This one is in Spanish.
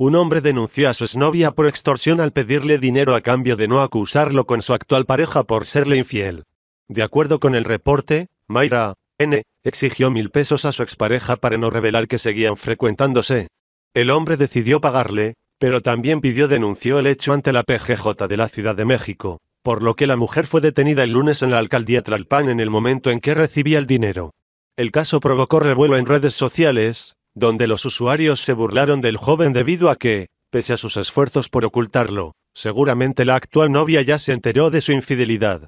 un hombre denunció a su exnovia por extorsión al pedirle dinero a cambio de no acusarlo con su actual pareja por serle infiel. De acuerdo con el reporte, Mayra, N, exigió mil pesos a su expareja para no revelar que seguían frecuentándose. El hombre decidió pagarle, pero también pidió denunció el hecho ante la PGJ de la Ciudad de México, por lo que la mujer fue detenida el lunes en la alcaldía Tlalpan en el momento en que recibía el dinero. El caso provocó revuelo en redes sociales, donde los usuarios se burlaron del joven debido a que, pese a sus esfuerzos por ocultarlo, seguramente la actual novia ya se enteró de su infidelidad.